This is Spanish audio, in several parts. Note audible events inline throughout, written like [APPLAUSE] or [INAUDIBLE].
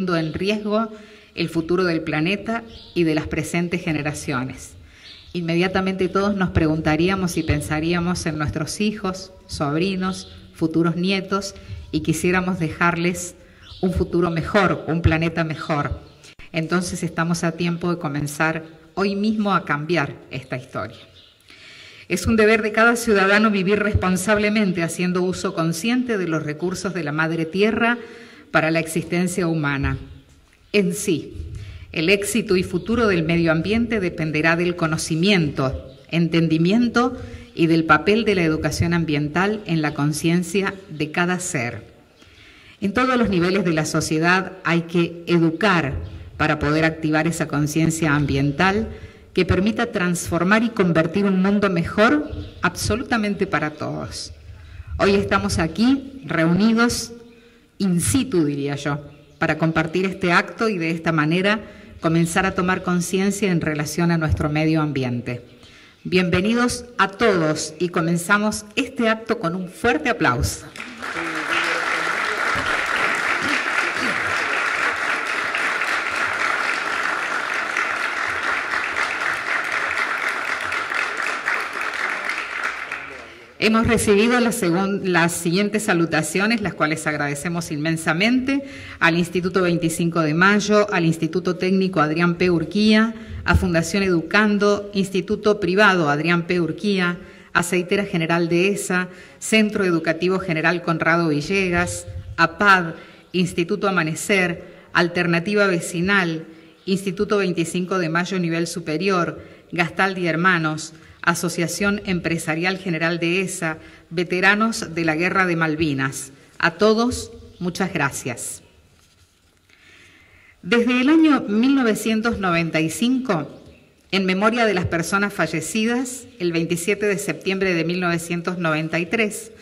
en riesgo el futuro del planeta y de las presentes generaciones. Inmediatamente todos nos preguntaríamos y pensaríamos en nuestros hijos, sobrinos, futuros nietos y quisiéramos dejarles un futuro mejor, un planeta mejor. Entonces estamos a tiempo de comenzar hoy mismo a cambiar esta historia. Es un deber de cada ciudadano vivir responsablemente haciendo uso consciente de los recursos de la Madre Tierra para la existencia humana. En sí, el éxito y futuro del medio ambiente dependerá del conocimiento, entendimiento y del papel de la educación ambiental en la conciencia de cada ser. En todos los niveles de la sociedad hay que educar para poder activar esa conciencia ambiental que permita transformar y convertir un mundo mejor absolutamente para todos. Hoy estamos aquí reunidos in situ, diría yo, para compartir este acto y de esta manera comenzar a tomar conciencia en relación a nuestro medio ambiente. Bienvenidos a todos y comenzamos este acto con un fuerte aplauso. Hemos recibido las, siguientes salutaciones, las cuales agradecemos inmensamente al Instituto 25 de Mayo, al Instituto Técnico Adrián P. Urquía, a Fundación Educando, Instituto Privado Adrián P. Urquía, Aceitera General de ESA, Centro Educativo General Conrado Villegas, APAD, Instituto Amanecer, Alternativa Vecinal, Instituto 25 de Mayo Nivel Superior, Gastaldi Hermanos, Asociación Empresarial General de ESA, veteranos de la Guerra de Malvinas. A todos, muchas gracias. Desde el año 1995, en memoria de las personas fallecidas, el 27 de septiembre de 1993,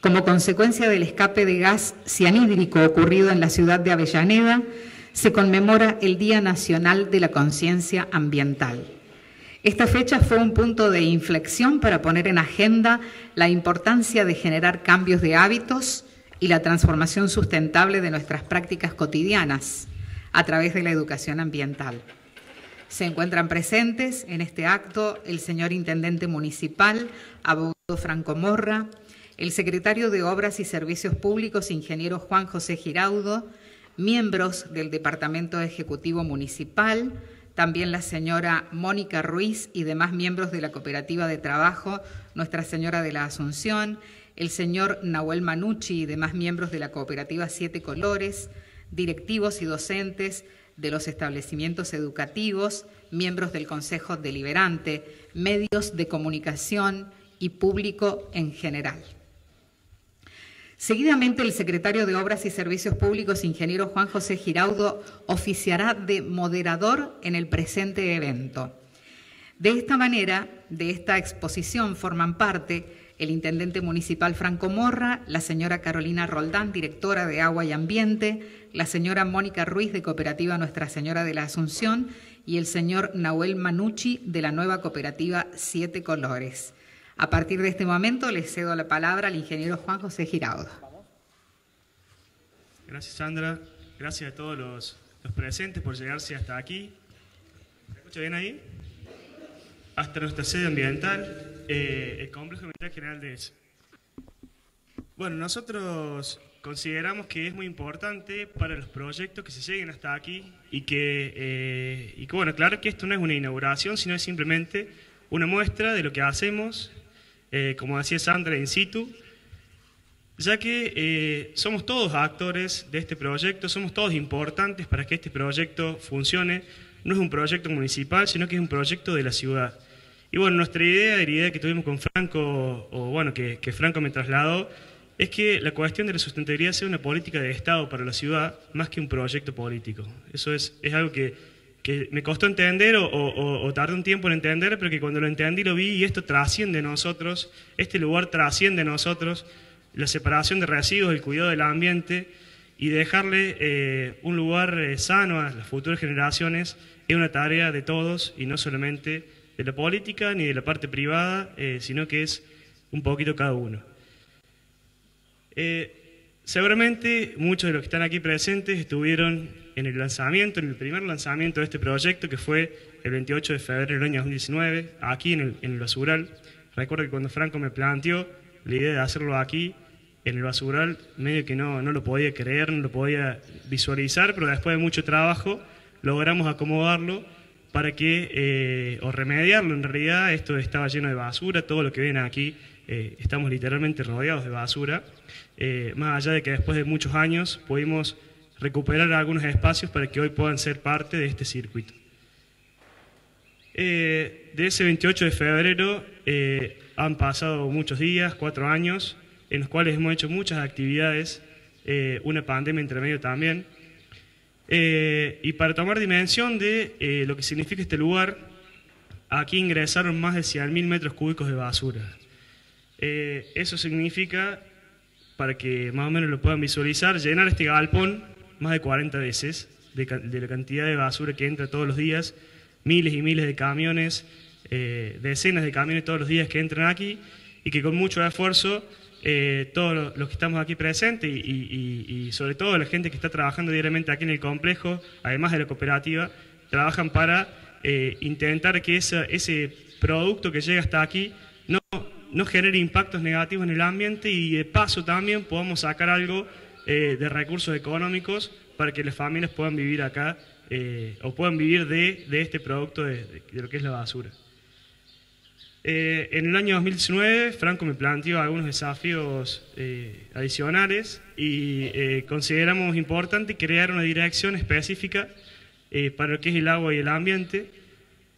como consecuencia del escape de gas cianhídrico ocurrido en la ciudad de Avellaneda, se conmemora el Día Nacional de la Conciencia Ambiental. Esta fecha fue un punto de inflexión para poner en agenda la importancia de generar cambios de hábitos y la transformación sustentable de nuestras prácticas cotidianas a través de la educación ambiental. Se encuentran presentes en este acto el señor Intendente Municipal, abogado Franco Morra, el secretario de Obras y Servicios Públicos, ingeniero Juan José Giraudo, miembros del Departamento Ejecutivo Municipal, también la señora Mónica Ruiz y demás miembros de la cooperativa de trabajo Nuestra Señora de la Asunción, el señor Nahuel Manucci y demás miembros de la cooperativa Siete Colores, directivos y docentes de los establecimientos educativos, miembros del Consejo Deliberante, medios de comunicación y público en general. Seguidamente, el secretario de Obras y Servicios Públicos, ingeniero Juan José Giraudo, oficiará de moderador en el presente evento. De esta manera, de esta exposición forman parte el intendente municipal Franco Morra, la señora Carolina Roldán, directora de Agua y Ambiente, la señora Mónica Ruiz de Cooperativa Nuestra Señora de la Asunción y el señor Nahuel Manucci de la nueva cooperativa Siete Colores. A partir de este momento le cedo la palabra al ingeniero Juan José Giraudo. Gracias Sandra, gracias a todos los, presentes por llegarse hasta aquí. ¿Me escucha bien ahí? Hasta nuestra sede ambiental, eh, el Complejo Ambiental General de ESA. Bueno, nosotros consideramos que es muy importante para los proyectos que se lleguen hasta aquí y que, eh, y que, bueno, claro que esto no es una inauguración, sino es simplemente una muestra de lo que hacemos eh, como decía Sandra, in situ, ya que eh, somos todos actores de este proyecto, somos todos importantes para que este proyecto funcione. No es un proyecto municipal, sino que es un proyecto de la ciudad. Y bueno, nuestra idea, la idea que tuvimos con Franco, o bueno, que, que Franco me trasladó, es que la cuestión de la sustentabilidad sea una política de Estado para la ciudad más que un proyecto político. Eso es, es algo que que me costó entender o, o, tardé un tiempo en entender, pero que cuando lo entendí lo vi y esto trasciende nosotros, este lugar trasciende nosotros, la separación de residuos, el cuidado del ambiente y dejarle eh, un lugar eh, sano a las futuras generaciones es una tarea de todos y no solamente de la política ni de la parte privada, eh, sino que es un poquito cada uno. seguramente muchos de los que están aquí presentes estuvieron en el lanzamiento, en el primer lanzamiento de este proyecto, que fue el 28 de febrero del año 2019, aquí en el, en el basural. Recuerdo que cuando Franco me planteó la idea de hacerlo aquí, en el basural, medio que no, no lo podía creer, no lo podía visualizar, pero después de mucho trabajo logramos acomodarlo para que, eh, o remediarlo en realidad, esto estaba lleno de basura, todo lo que ven aquí, eh, estamos literalmente rodeados de basura, eh, más allá de que después de muchos años pudimos recuperar algunos espacios para que hoy puedan ser parte de este circuito. de ese 28 de febrero han pasado muchos días, cuatro años, en los cuales hemos hecho muchas actividades, una pandemia entre medio también, eh, y para tomar dimensión de eh, lo que significa este lugar, aquí ingresaron más de 100.000 metros cúbicos de basura. Eh, eso significa, para que más o menos lo puedan visualizar, llenar este galpón más de 40 veces de, la cantidad de basura que entra todos los días, miles y miles de camiones, decenas de camiones todos los días que entran aquí y que con mucho esfuerzo eh, todos los que estamos aquí presentes y, sobre todo la gente que está trabajando diariamente aquí en el complejo, además de la cooperativa, trabajan para eh, intentar que ese producto que llega hasta aquí no, no genere impactos negativos en el ambiente y de paso también podamos sacar algo eh, de recursos económicos para que las familias puedan vivir acá o puedan vivir de, este producto de lo que es la basura. Eh, en el año 2019, Franco me planteó algunos desafíos eh, adicionales y eh, consideramos importante crear una dirección específica para lo que es el agua y el ambiente.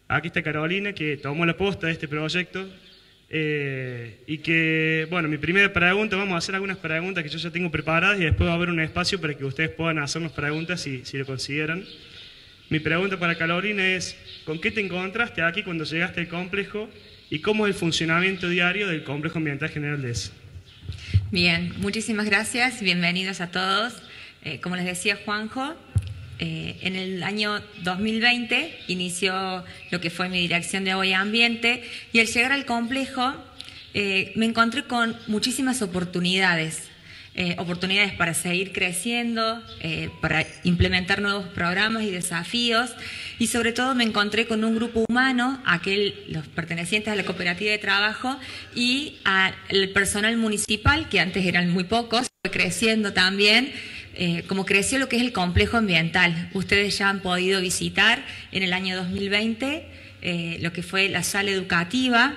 Aquí está Carolina, que tomó la posta de este proyecto y que, bueno, mi primera pregunta, vamos a hacer algunas preguntas que yo ya tengo preparadas y después va a haber un espacio para que ustedes puedan hacernos preguntas si, si lo consideran. Mi pregunta para Carolina es, ¿con qué te encontraste aquí cuando llegaste al complejo y cómo es el funcionamiento diario del Complejo Ambiental General de ESA. Bien, muchísimas gracias, bienvenidos a todos. Eh, como les decía Juanjo, eh, en el año 2020 inició lo que fue mi dirección de agua ambiente y al llegar al complejo eh, me encontré con muchísimas oportunidades. oportunidades para seguir creciendo, para implementar nuevos programas y desafíos y sobre todo me encontré con un grupo humano, aquel, los pertenecientes a la cooperativa de trabajo y al personal municipal, que antes eran muy pocos, fue creciendo también. Eh, como creció lo que es el complejo ambiental. Ustedes ya han podido visitar en el año 2020 eh, lo que fue la sala educativa,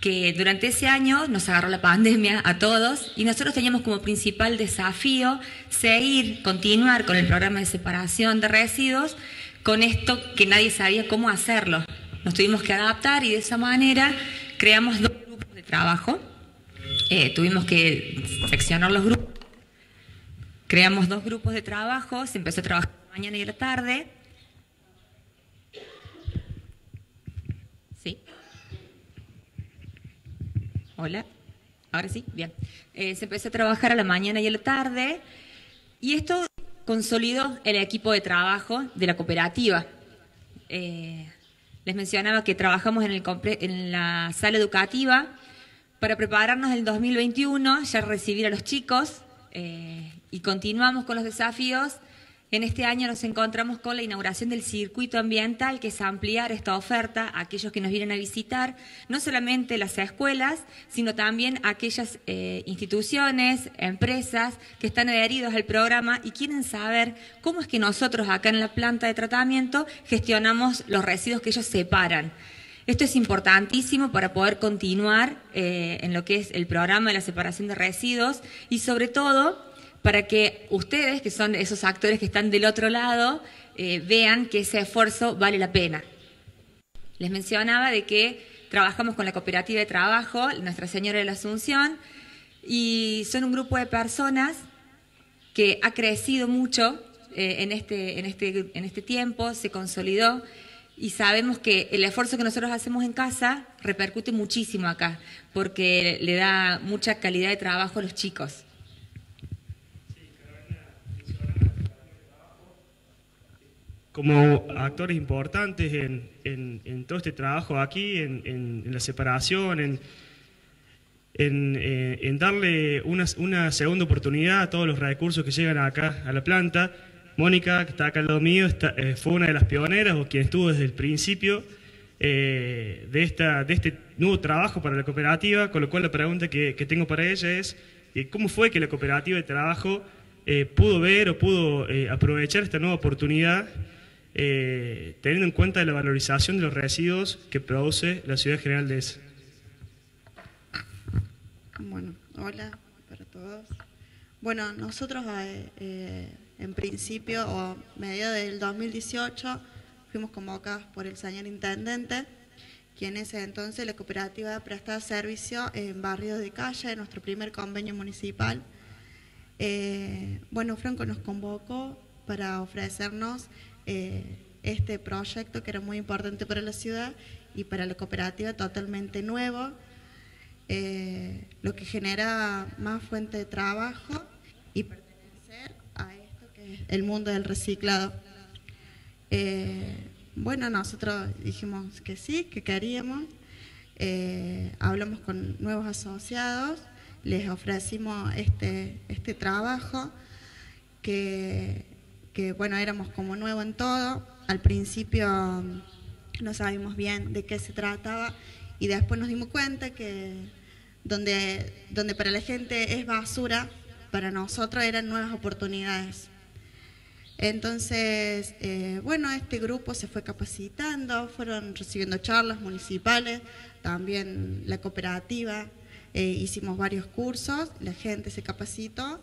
que durante ese año nos agarró la pandemia a todos y nosotros teníamos como principal desafío seguir, continuar con el programa de separación de residuos con esto que nadie sabía cómo hacerlo. Nos tuvimos que adaptar y de esa manera creamos dos grupos de trabajo. Eh, tuvimos que seccionar los grupos. Creamos dos grupos de trabajo, se empezó a trabajar la mañana y la tarde. ¿Sí? Hola. Ahora sí, bien. Eh, se empezó a trabajar a la mañana y a la tarde. Y esto consolidó el equipo de trabajo de la cooperativa. Eh, les mencionaba que trabajamos en, el, en la sala educativa para prepararnos el 2021, ya recibir a los chicos eh, y continuamos con los desafíos en este año nos encontramos con la inauguración del circuito ambiental, que es ampliar esta oferta a aquellos que nos vienen a visitar, no solamente las escuelas, sino también aquellas eh, instituciones, empresas que están adheridos al programa y quieren saber cómo es que nosotros acá en la planta de tratamiento gestionamos los residuos que ellos separan. Esto es importantísimo para poder continuar eh, en lo que es el programa de la separación de residuos y sobre todo para que ustedes, que son esos actores que están del otro lado, eh, vean que ese esfuerzo vale la pena. Les mencionaba de que trabajamos con la cooperativa de trabajo, Nuestra Señora de la Asunción, y son un grupo de personas que ha crecido mucho eh, este, en, este, en este tiempo, se consolidó y sabemos que el esfuerzo que nosotros hacemos en casa repercute muchísimo acá, porque le da mucha calidad de trabajo a los chicos. Como actores importantes en, todo este trabajo aquí, en, la separación, en, eh, darle una, segunda oportunidad a todos los recursos que llegan acá a la planta. Mónica, que está acá al lado mío, eh, fue una de las pioneras o quien estuvo desde el principio eh, de, esta, de este nuevo trabajo para la cooperativa, con lo cual la pregunta que, tengo para ella es, eh, ¿cómo fue que la cooperativa de trabajo pudo ver o pudo aprovechar esta nueva oportunidad teniendo en cuenta la valorización de los residuos que produce la ciudad general de ese? Bueno, hola para todos. Bueno, nosotros en principio o medio del 2018 fuimos convocados por el señor intendente, quien es entonces la cooperativa prestaba servicio en barrio de calle, en nuestro primer convenio municipal. Eh, bueno, Franco nos convocó para ofrecernos eh, este proyecto que era muy importante para la ciudad y para la cooperativa totalmente nuevo, eh, lo que genera más fuente de trabajo y el mundo del reciclado. Eh, bueno, nosotros dijimos que sí, que queríamos. Hablamos con nuevos asociados, les ofrecimos este, este trabajo, que, que bueno, éramos como nuevo en todo. Al principio no sabíamos bien de qué se trataba y después nos dimos cuenta que donde, donde para la gente es basura, para nosotros eran nuevas oportunidades. Entonces, eh, bueno, este grupo se fue capacitando, fueron recibiendo charlas municipales, también la cooperativa, eh, hicimos varios cursos, la gente se capacitó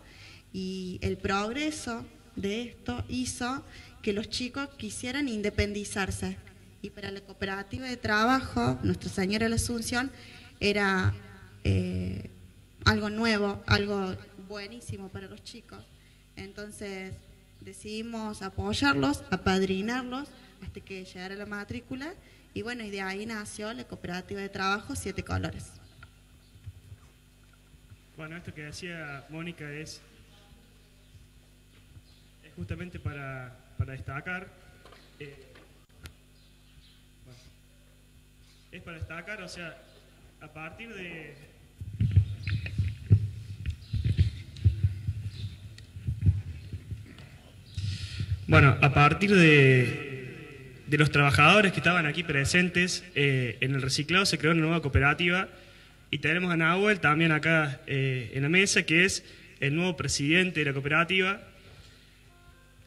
y el progreso de esto hizo que los chicos quisieran independizarse. Y para la cooperativa de trabajo, Nuestra Señora de la Asunción, era eh, algo nuevo, algo buenísimo para los chicos. Entonces, decidimos apoyarlos, apadrinarlos hasta que llegara la matrícula y bueno, y de ahí nació la cooperativa de trabajo Siete Colores. Bueno, esto que decía Mónica es, justamente para, destacar, eh, es para destacar, o sea, a partir de, Bueno, a partir de, los trabajadores que estaban aquí presentes eh, en el reciclado se creó una nueva cooperativa y tenemos a Nahuel también acá eh, en la mesa, que es el nuevo presidente de la cooperativa.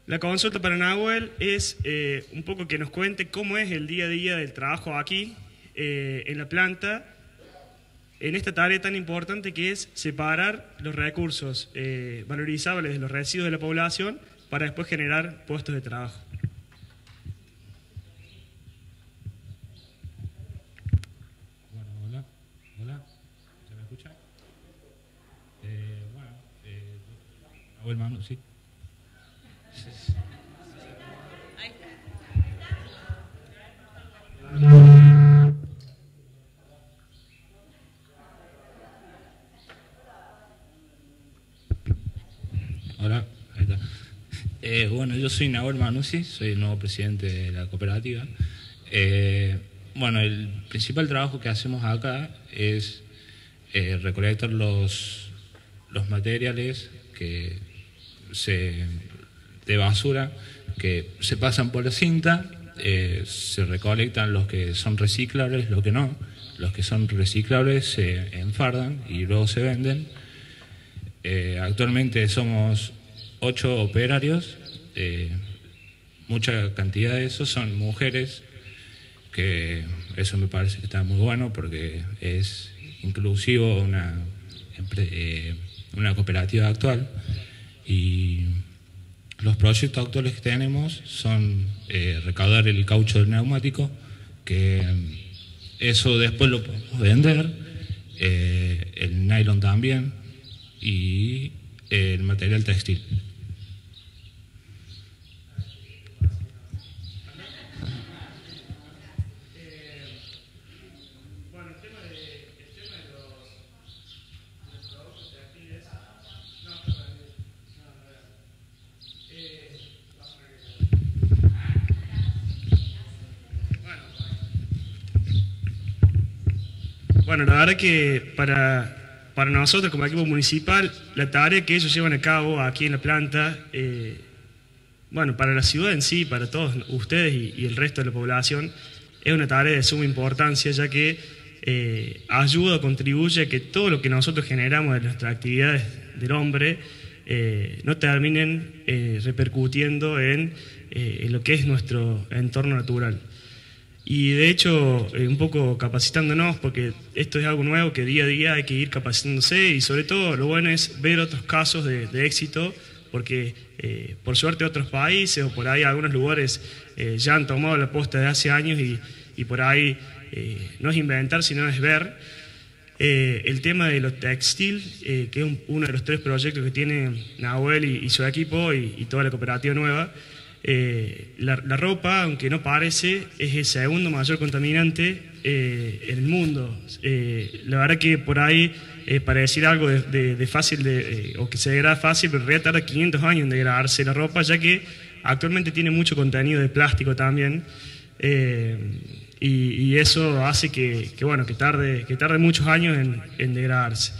La consulta para Nahuel es eh, un poco que nos cuente cómo es el día a día del trabajo aquí, en la planta, en esta tarea tan importante que es separar los recursos valorizables de los residuos de la población para después generar puestos de trabajo. Bueno, hola, hola, ¿se me escucha? Eh, bueno, eh, sí. Eh, bueno, yo soy Nahuel Manucci, soy el nuevo presidente de la cooperativa. Eh, bueno, el principal trabajo que hacemos acá es eh, recolectar los, los materiales que se, de basura que se pasan por la cinta, se recolectan los que son reciclables, los que no. Los que son reciclables se enfardan y luego se venden. actualmente somos ocho operarios, eh, mucha cantidad de esos son mujeres, que eso me parece que está muy bueno porque es inclusivo una, eh, una cooperativa actual y los proyectos actuales que tenemos son eh, recaudar el caucho del neumático, que eso después lo podemos vender, el nylon también y el material textil. Bueno, la verdad que para, para nosotros como equipo municipal, la tarea que ellos llevan a cabo aquí en la planta, eh, bueno, para la ciudad en sí, para todos ustedes y, el resto de la población, es una tarea de suma importancia, ya que eh, ayuda, contribuye a que todo lo que nosotros generamos de nuestras actividades del hombre eh, no terminen eh, repercutiendo en, en, lo que es nuestro entorno natural. Y de hecho, un poco capacitándonos, porque esto es algo nuevo que día a día hay que ir capacitándose y sobre todo lo bueno es ver otros casos de, éxito porque eh, por suerte otros países o por ahí algunos lugares eh, ya han tomado la posta de hace años y, por ahí eh, no es inventar, sino es ver. el tema de los textil, que es uno de los tres proyectos que tiene Nahuel y, su equipo y, toda la cooperativa nueva, la, ropa, aunque no parece, es el segundo mayor contaminante en el mundo. la verdad que por ahí eh, para decir algo de, fácil eh, o que se degrada fácil, pero en tarda 500 años en degradarse la ropa, ya que actualmente tiene mucho contenido de plástico también. Eh, y, eso hace que, bueno, que, tarde, que tarde muchos años en, degradarse.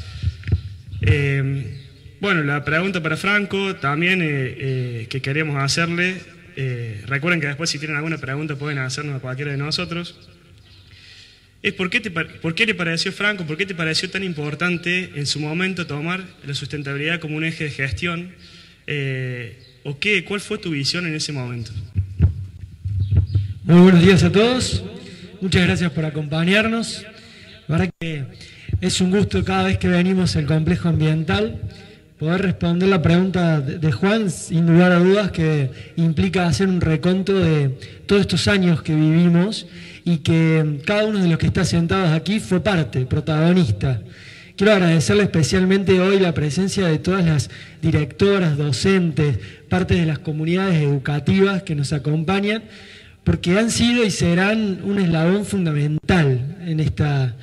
bueno, la pregunta para Franco también que queríamos hacerle. Recuerden que después si tienen alguna pregunta pueden hacernos a cualquiera de nosotros es por qué, te, por qué le pareció, Franco, por qué te pareció tan importante en su momento tomar la sustentabilidad como un eje de gestión, eh, o qué, cuál fue tu visión en ese momento. Muy buenos días a todos, muchas gracias por acompañarnos. La verdad que es un gusto cada vez que venimos al complejo ambiental poder responder la pregunta de Juan, sin lugar a dudas, que implica hacer un reconto de todos estos años que vivimos y que cada uno de los que está sentados aquí fue parte, protagonista. Quiero agradecerle especialmente hoy la presencia de todas las directoras, docentes, parte de las comunidades educativas que nos acompañan, porque han sido y serán un eslabón fundamental en esta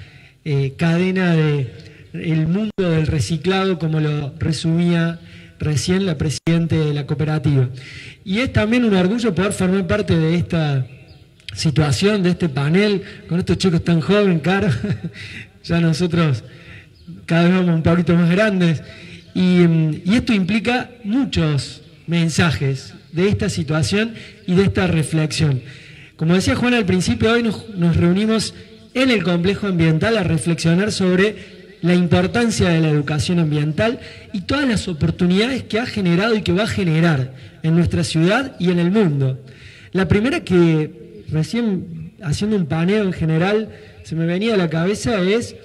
eh, cadena de el mundo del reciclado, como lo resumía recién la presidenta de la cooperativa. Y es también un orgullo poder formar parte de esta situación, de este panel, con estos chicos tan jóvenes, caro. [LAUGHS] ya nosotros cada vez vamos un poquito más grandes. Y, esto implica muchos mensajes de esta situación y de esta reflexión. Como decía Juan al principio, hoy nos reunimos en el complejo ambiental a reflexionar sobre la importancia de la educación ambiental y todas las oportunidades que ha generado y que va a generar en nuestra ciudad y en el mundo. La primera que recién haciendo un paneo en general se me venía a la cabeza es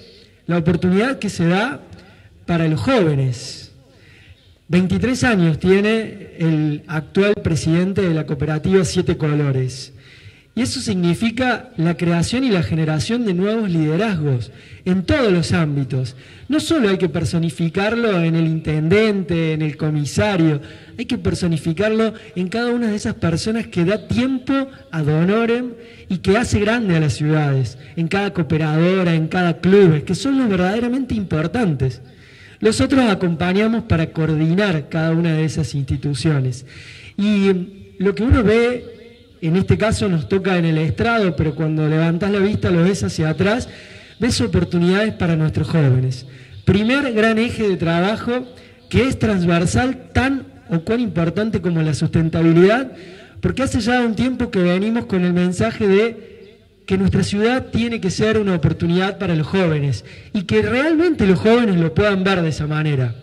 la oportunidad que se da para los jóvenes. 23 años tiene el actual presidente de la cooperativa Siete Colores. Y eso significa la creación y la generación de nuevos liderazgos en todos los ámbitos. No solo hay que personificarlo en el intendente, en el comisario, hay que personificarlo en cada una de esas personas que da tiempo a Donorem y que hace grande a las ciudades, en cada cooperadora, en cada club, que son los verdaderamente importantes. Nosotros acompañamos para coordinar cada una de esas instituciones. Y lo que uno ve en este caso nos toca en el estrado, pero cuando levantas la vista lo ves hacia atrás, ves oportunidades para nuestros jóvenes. Primer gran eje de trabajo que es transversal tan o cuán importante como la sustentabilidad, porque hace ya un tiempo que venimos con el mensaje de que nuestra ciudad tiene que ser una oportunidad para los jóvenes y que realmente los jóvenes lo puedan ver de esa manera.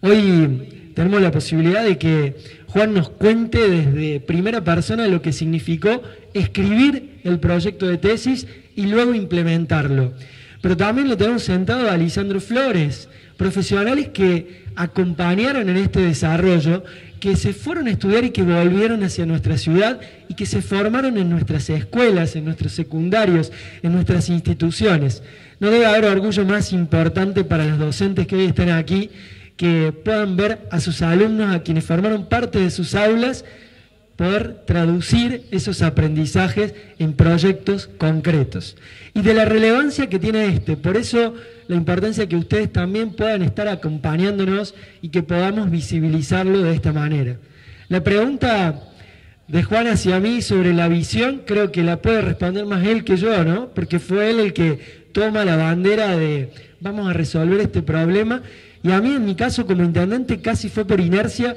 Hoy tenemos la posibilidad de que Juan nos cuente desde primera persona lo que significó escribir el proyecto de tesis y luego implementarlo. Pero también lo tenemos sentado a Lisandro Flores, profesionales que acompañaron en este desarrollo, que se fueron a estudiar y que volvieron hacia nuestra ciudad y que se formaron en nuestras escuelas, en nuestros secundarios, en nuestras instituciones. No debe haber orgullo más importante para los docentes que hoy están aquí que puedan ver a sus alumnos, a quienes formaron parte de sus aulas, poder traducir esos aprendizajes en proyectos concretos. Y de la relevancia que tiene este, por eso la importancia que ustedes también puedan estar acompañándonos y que podamos visibilizarlo de esta manera. La pregunta de Juan hacia mí sobre la visión, creo que la puede responder más él que yo, ¿no? Porque fue él el que toma la bandera de vamos a resolver este problema y a mí, en mi caso, como intendente, casi fue por inercia,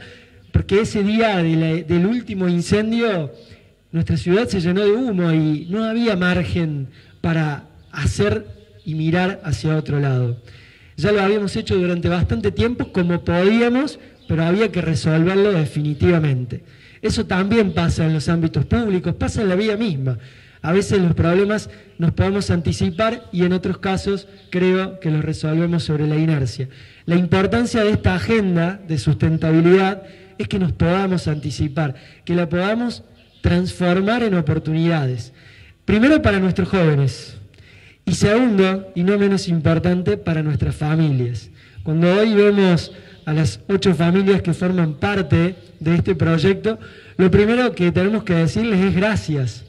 porque ese día del último incendio nuestra ciudad se llenó de humo y no había margen para hacer y mirar hacia otro lado. Ya lo habíamos hecho durante bastante tiempo como podíamos, pero había que resolverlo definitivamente. Eso también pasa en los ámbitos públicos, pasa en la vida misma. A veces los problemas nos podemos anticipar y en otros casos creo que los resolvemos sobre la inercia. La importancia de esta agenda de sustentabilidad es que nos podamos anticipar, que la podamos transformar en oportunidades. Primero para nuestros jóvenes y segundo, y no menos importante, para nuestras familias. Cuando hoy vemos a las ocho familias que forman parte de este proyecto, lo primero que tenemos que decirles es gracias.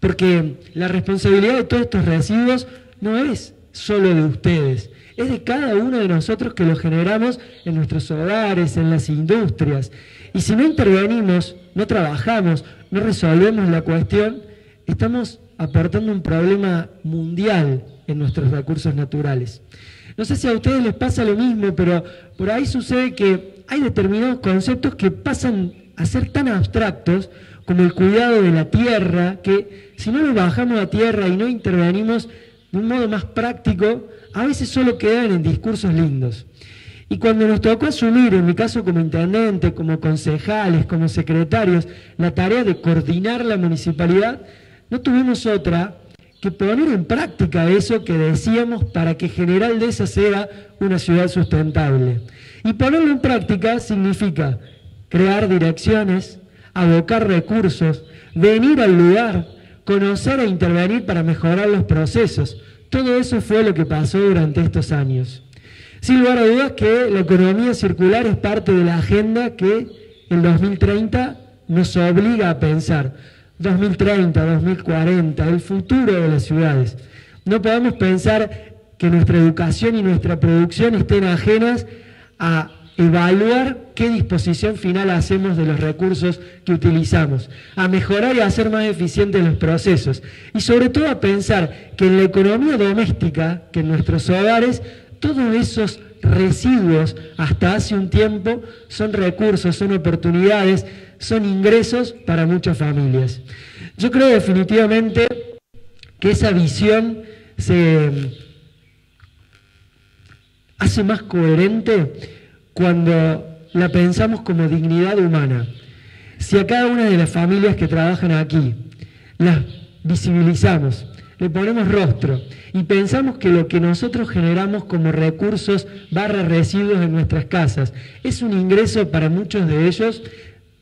Porque la responsabilidad de todos estos residuos no es solo de ustedes, es de cada uno de nosotros que los generamos en nuestros hogares, en las industrias. Y si no intervenimos, no trabajamos, no resolvemos la cuestión, estamos aportando un problema mundial en nuestros recursos naturales. No sé si a ustedes les pasa lo mismo, pero por ahí sucede que hay determinados conceptos que pasan a ser tan abstractos como el cuidado de la tierra, que si no lo bajamos a tierra y no intervenimos de un modo más práctico, a veces solo quedan en discursos lindos. Y cuando nos tocó asumir, en mi caso como intendente, como concejales, como secretarios, la tarea de coordinar la municipalidad, no tuvimos otra que poner en práctica eso que decíamos para que General de esa sea una ciudad sustentable. Y ponerlo en práctica significa crear direcciones, abocar recursos, venir al lugar, conocer e intervenir para mejorar los procesos. Todo eso fue lo que pasó durante estos años. Sin lugar a dudas que la economía circular es parte de la agenda que el 2030 nos obliga a pensar. 2030, 2040, el futuro de las ciudades. No podemos pensar que nuestra educación y nuestra producción estén ajenas a evaluar qué disposición final hacemos de los recursos que utilizamos, a mejorar y a hacer más eficientes los procesos y sobre todo a pensar que en la economía doméstica, que en nuestros hogares, todos esos residuos hasta hace un tiempo son recursos, son oportunidades, son ingresos para muchas familias. Yo creo definitivamente que esa visión se hace más coherente cuando la pensamos como dignidad humana. Si a cada una de las familias que trabajan aquí las visibilizamos, le ponemos rostro y pensamos que lo que nosotros generamos como recursos barra residuos en nuestras casas es un ingreso para muchos de ellos,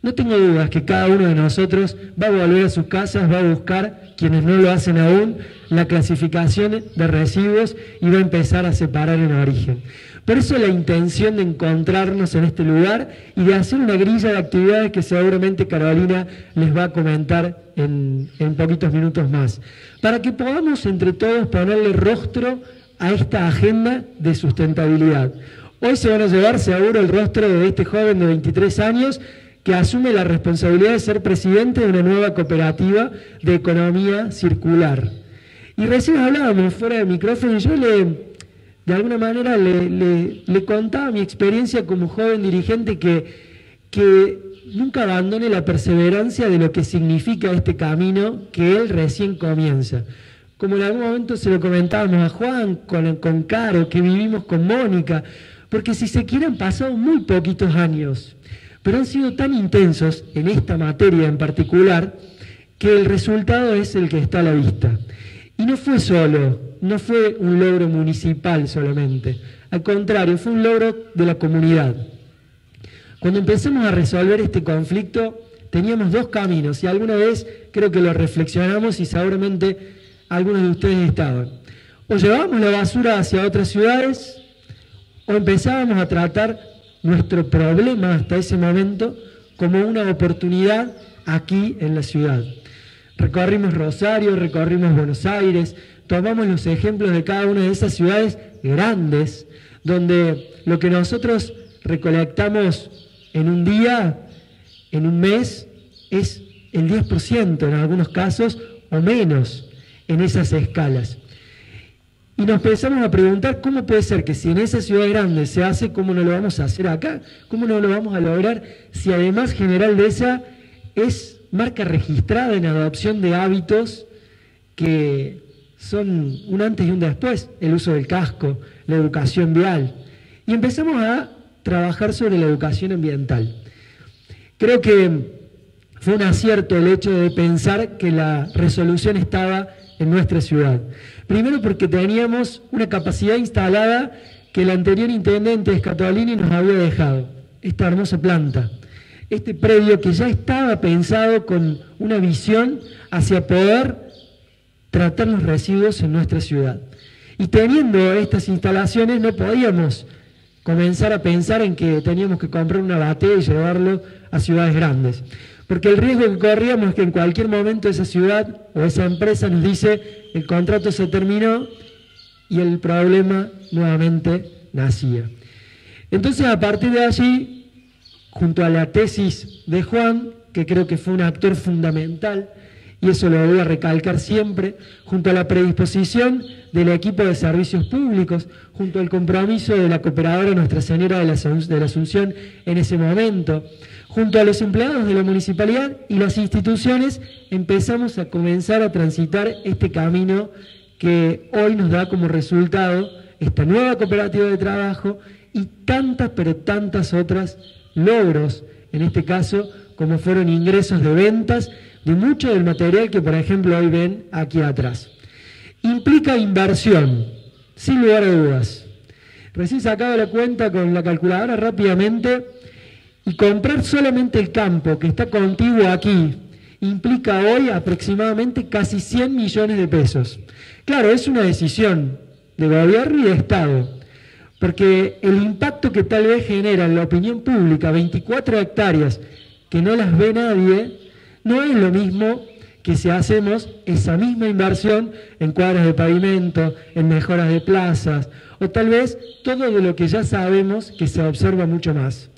no tengo dudas que cada uno de nosotros va a volver a sus casas, va a buscar, quienes no lo hacen aún, la clasificación de residuos y va a empezar a separar en origen. Por eso la intención de encontrarnos en este lugar y de hacer una grilla de actividades que seguramente Carolina les va a comentar en, en poquitos minutos más, para que podamos entre todos ponerle rostro a esta agenda de sustentabilidad. Hoy se van a llevar seguro el rostro de este joven de 23 años que asume la responsabilidad de ser presidente de una nueva cooperativa de economía circular. Y recién hablábamos fuera de micrófono y yo le, de alguna manera le, le, contaba mi experiencia como joven dirigente que, que nunca abandone la perseverancia de lo que significa este camino que él recién comienza. Como en algún momento se lo comentábamos a Juan, con, con Caro, que vivimos con Mónica, porque si se quieren pasado muy poquitos años pero han sido tan intensos en esta materia en particular que el resultado es el que está a la vista. Y no fue solo, no fue un logro municipal solamente, al contrario, fue un logro de la comunidad. Cuando empezamos a resolver este conflicto, teníamos dos caminos y alguna vez creo que lo reflexionamos y seguramente algunos de ustedes estaban. O llevábamos la basura hacia otras ciudades o empezábamos a tratar nuestro problema hasta ese momento como una oportunidad aquí en la ciudad. Recorrimos Rosario, recorrimos Buenos Aires, tomamos los ejemplos de cada una de esas ciudades grandes, donde lo que nosotros recolectamos en un día, en un mes, es el 10% en algunos casos o menos en esas escalas. Y nos empezamos a preguntar cómo puede ser que si en esa ciudad grande se hace, ¿cómo no lo vamos a hacer acá? ¿Cómo no lo vamos a lograr si además General de esa es marca registrada en adopción de hábitos que son un antes y un después, el uso del casco, la educación vial. Y empezamos a trabajar sobre la educación ambiental. Creo que fue un acierto el hecho de pensar que la resolución estaba en nuestra ciudad. Primero porque teníamos una capacidad instalada que el anterior intendente Escatolini nos había dejado, esta hermosa planta, este predio que ya estaba pensado con una visión hacia poder tratar los residuos en nuestra ciudad. Y teniendo estas instalaciones no podíamos comenzar a pensar en que teníamos que comprar una batea y llevarlo a ciudades grandes. Porque el riesgo que corríamos es que en cualquier momento esa ciudad o esa empresa nos dice el contrato se terminó y el problema nuevamente nacía. Entonces a partir de allí, junto a la tesis de Juan, que creo que fue un actor fundamental, y eso lo voy a recalcar siempre, junto a la predisposición del equipo de servicios públicos, junto al compromiso de la cooperadora Nuestra Señora de la, Asunción en ese momento, junto a los empleados de la municipalidad y las instituciones, empezamos a comenzar a transitar este camino que hoy nos da como resultado esta nueva cooperativa de trabajo y tantas, pero tantas otras logros, en este caso, como fueron ingresos de ventas de mucho del material que, por ejemplo, hoy ven aquí atrás. Implica inversión, sin lugar a dudas. Recién sacado la cuenta con la calculadora rápidamente y comprar solamente el campo que está contiguo aquí implica hoy aproximadamente casi 100 millones de pesos. Claro, es una decisión de gobierno y de Estado, porque el impacto que tal vez genera en la opinión pública, 24 hectáreas, que no las ve nadie, no es lo mismo que si hacemos esa misma inversión en cuadras de pavimento, en mejoras de plazas, o tal vez todo de lo que ya sabemos que se observa mucho más.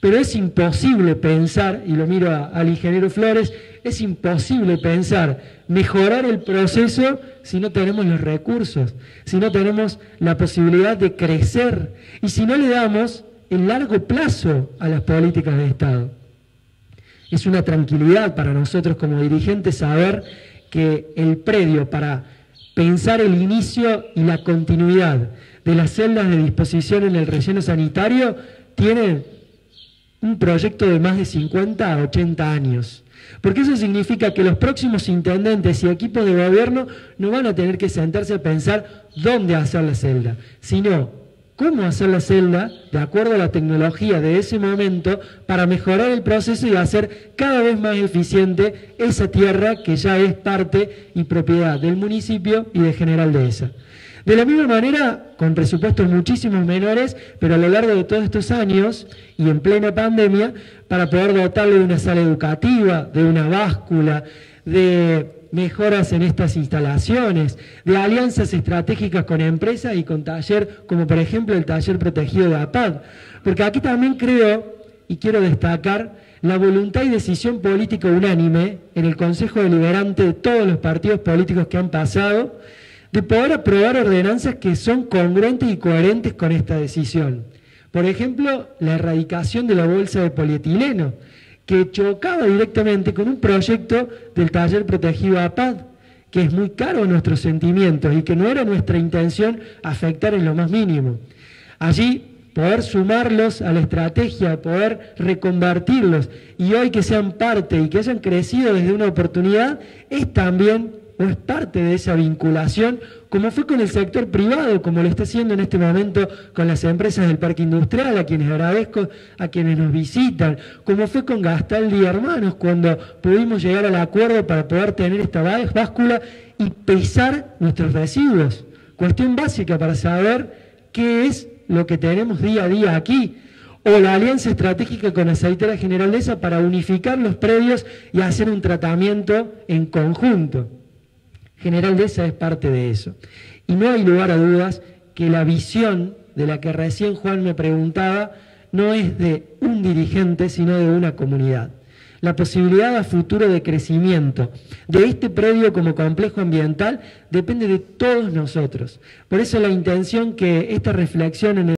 Pero es imposible pensar, y lo miro al ingeniero Flores, es imposible pensar mejorar el proceso si no tenemos los recursos, si no tenemos la posibilidad de crecer y si no le damos el largo plazo a las políticas de Estado. Es una tranquilidad para nosotros como dirigentes saber que el predio para pensar el inicio y la continuidad de las celdas de disposición en el relleno sanitario tiene un proyecto de más de 50 a 80 años. Porque eso significa que los próximos intendentes y equipos de gobierno no van a tener que sentarse a pensar dónde hacer la celda, sino cómo hacer la celda de acuerdo a la tecnología de ese momento para mejorar el proceso y hacer cada vez más eficiente esa tierra que ya es parte y propiedad del municipio y de General Dehesa. De la misma manera, con presupuestos muchísimos menores, pero a lo largo de todos estos años y en plena pandemia, para poder dotarle de una sala educativa, de una báscula, de mejoras en estas instalaciones, de alianzas estratégicas con empresas y con taller, como por ejemplo el taller protegido de APAD. Porque aquí también creo, y quiero destacar, la voluntad y decisión política unánime en el Consejo Deliberante de todos los partidos políticos que han pasado, de poder aprobar ordenanzas que son congruentes y coherentes con esta decisión. Por ejemplo, la erradicación de la bolsa de polietileno, que chocaba directamente con un proyecto del taller protegido APAD, que es muy caro a nuestros sentimientos y que no era nuestra intención afectar en lo más mínimo. Allí poder sumarlos a la estrategia, poder reconvertirlos y hoy que sean parte y que hayan crecido desde una oportunidad, es también o es parte de esa vinculación, como fue con el sector privado, como lo está haciendo en este momento con las empresas del parque industrial, a quienes agradezco, a quienes nos visitan, como fue con Gastaldi Hermanos, cuando pudimos llegar al acuerdo para poder tener esta báscula y pesar nuestros residuos. Cuestión básica para saber qué es lo que tenemos día a día aquí o la alianza estratégica con Aceitera General de esa para unificar los predios y hacer un tratamiento en conjunto. General esa es parte de eso. Y no hay lugar a dudas que la visión de la que recién Juan me preguntaba no es de un dirigente, sino de una comunidad. la posibilidad a futuro de crecimiento de este predio como complejo ambiental depende de todos nosotros. Por eso la intención que esta reflexión en el